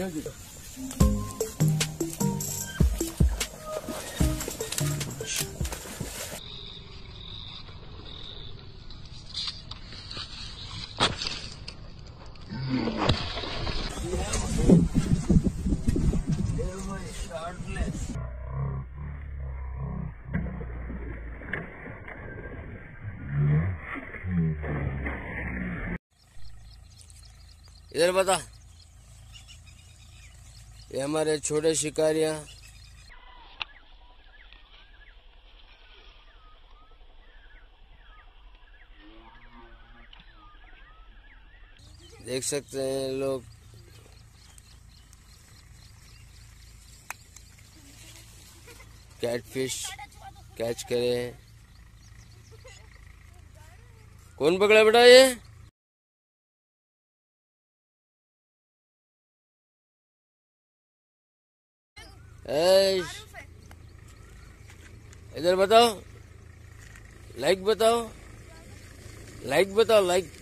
इधर बता। ये हमारे छोटे शिकारियाँ। देख सकते हैं लोग। कैटफिश कैच करे कौन पकड़ा बेटा ये? इधर बताओ। लाइक बताओ। लाइक बताओ लाइक